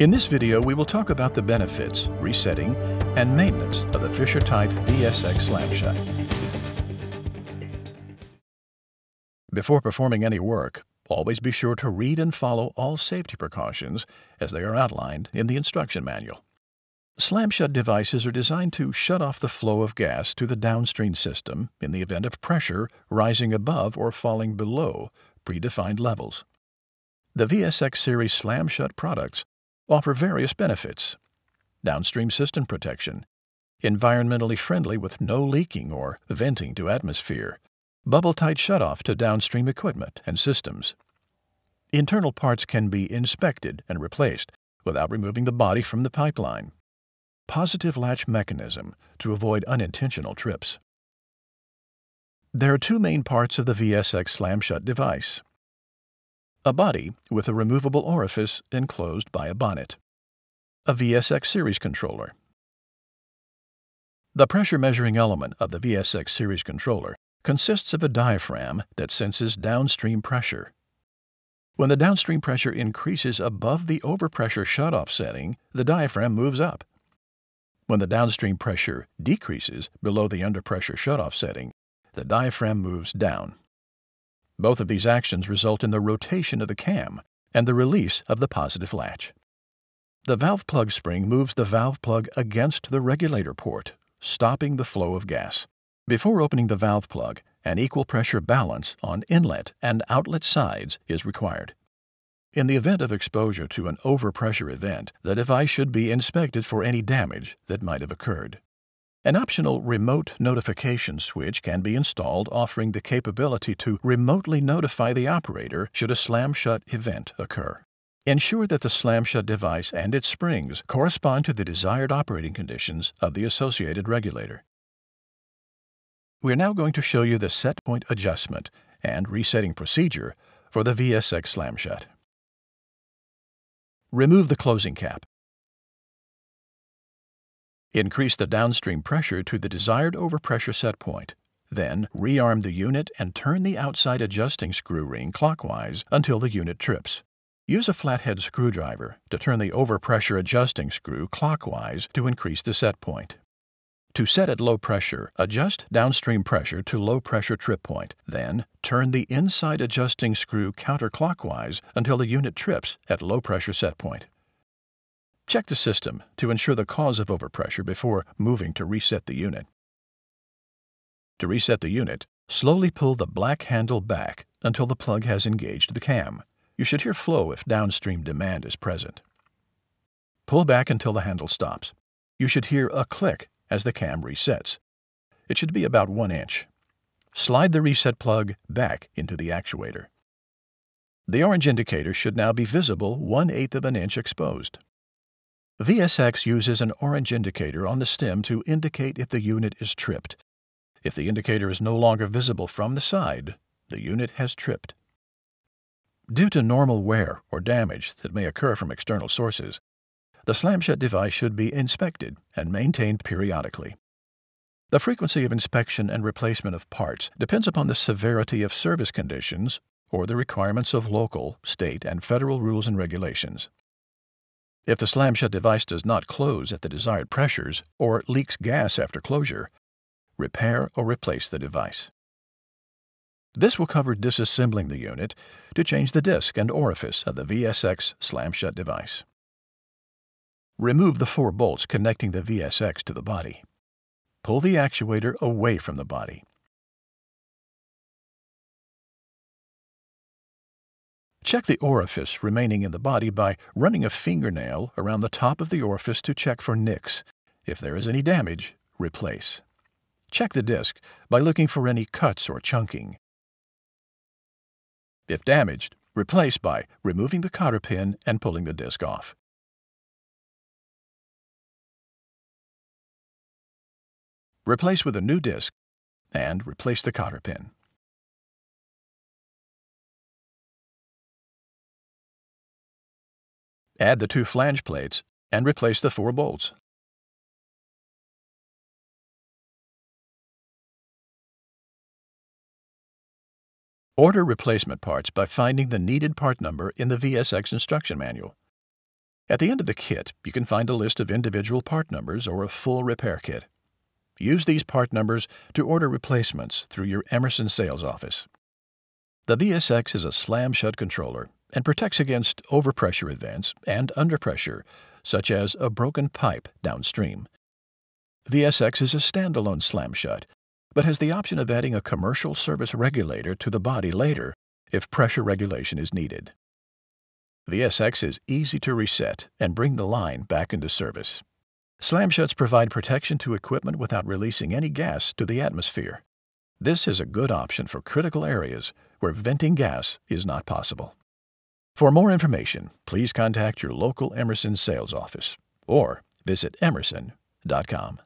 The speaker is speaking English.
In this video, we will talk about the benefits, resetting, and maintenance of the Fisher-type VSX slam shut. Before performing any work, always be sure to read and follow all safety precautions as they are outlined in the instruction manual. Slam shut devices are designed to shut off the flow of gas to the downstream system in the event of pressure rising above or falling below predefined levels. The VSX series slam shut products offer various benefits. Downstream system protection, environmentally friendly with no leaking or venting to atmosphere, bubble-tight shutoff to downstream equipment and systems. Internal parts can be inspected and replaced without removing the body from the pipeline. Positive latch mechanism to avoid unintentional trips. There are two main parts of the VSX slam shut device a body with a removable orifice enclosed by a bonnet, a VSX series controller. The pressure measuring element of the VSX series controller consists of a diaphragm that senses downstream pressure. When the downstream pressure increases above the overpressure shutoff setting, the diaphragm moves up. When the downstream pressure decreases below the underpressure shutoff setting, the diaphragm moves down. Both of these actions result in the rotation of the cam and the release of the positive latch. The valve plug spring moves the valve plug against the regulator port, stopping the flow of gas. Before opening the valve plug, an equal pressure balance on inlet and outlet sides is required. In the event of exposure to an overpressure event, the device should be inspected for any damage that might have occurred. An optional remote notification switch can be installed offering the capability to remotely notify the operator should a slam shut event occur. Ensure that the slam shut device and its springs correspond to the desired operating conditions of the associated regulator. We are now going to show you the set point adjustment and resetting procedure for the VSX slam shut. Remove the closing cap. Increase the downstream pressure to the desired overpressure set point. Then, rearm the unit and turn the outside adjusting screw ring clockwise until the unit trips. Use a flathead screwdriver to turn the overpressure adjusting screw clockwise to increase the set point. To set at low pressure, adjust downstream pressure to low pressure trip point. Then, turn the inside adjusting screw counterclockwise until the unit trips at low pressure set point. Check the system to ensure the cause of overpressure before moving to reset the unit. To reset the unit, slowly pull the black handle back until the plug has engaged the cam. You should hear flow if downstream demand is present. Pull back until the handle stops. You should hear a click as the cam resets. It should be about 1 inch. Slide the reset plug back into the actuator. The orange indicator should now be visible 1 8 of an inch exposed. VSX uses an orange indicator on the stem to indicate if the unit is tripped. If the indicator is no longer visible from the side, the unit has tripped. Due to normal wear or damage that may occur from external sources, the slam shut device should be inspected and maintained periodically. The frequency of inspection and replacement of parts depends upon the severity of service conditions or the requirements of local, state, and federal rules and regulations. If the slam shut device does not close at the desired pressures or leaks gas after closure, repair or replace the device. This will cover disassembling the unit to change the disc and orifice of the VSX slam shut device. Remove the four bolts connecting the VSX to the body. Pull the actuator away from the body. Check the orifice remaining in the body by running a fingernail around the top of the orifice to check for nicks. If there is any damage, replace. Check the disc by looking for any cuts or chunking. If damaged, replace by removing the cotter pin and pulling the disc off. Replace with a new disc and replace the cotter pin. Add the two flange plates and replace the four bolts. Order replacement parts by finding the needed part number in the VSX instruction manual. At the end of the kit, you can find a list of individual part numbers or a full repair kit. Use these part numbers to order replacements through your Emerson sales office. The VSX is a slam shut controller and protects against overpressure events and underpressure, such as a broken pipe downstream. VSX is a standalone slam shut, but has the option of adding a commercial service regulator to the body later if pressure regulation is needed. VSX is easy to reset and bring the line back into service. Slam shuts provide protection to equipment without releasing any gas to the atmosphere. This is a good option for critical areas where venting gas is not possible. For more information, please contact your local Emerson sales office or visit emerson.com.